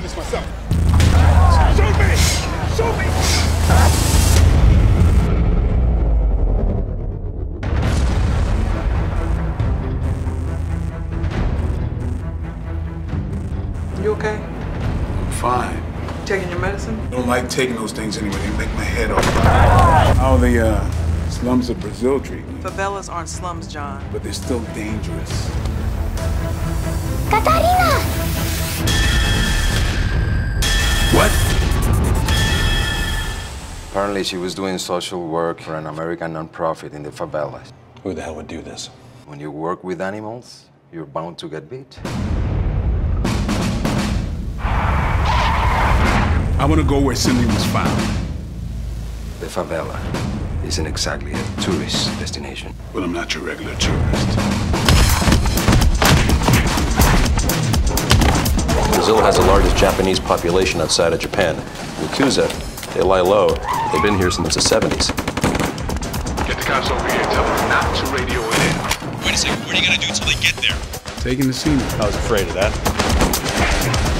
defense myself. Shoot me! Shoot me! You okay? I'm fine. Taking your medicine? I don't like taking those things anyway. They make my head off. How the uh, slums of Brazil treat me, Favelas aren't slums, John. but they're still dangerous. Katarina! Apparently, she was doing social work for an American nonprofit in the favelas. Who the hell would do this? When you work with animals, you're bound to get bit. I want to go where Cindy was found. The favela isn't exactly a tourist destination. Well, I'm not your regular tourist. Brazil has the largest Japanese population outside of Japan. Yakuza, they lie low. They've been here since the 70s. Get the cops over here. Tell them not to radio it in. Wait a second, what are you gonna do until they get there? Taking the scene. I was afraid of that.